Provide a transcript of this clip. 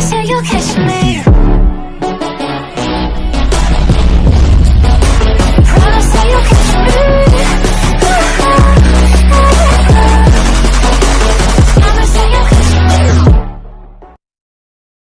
promise, you you'll catch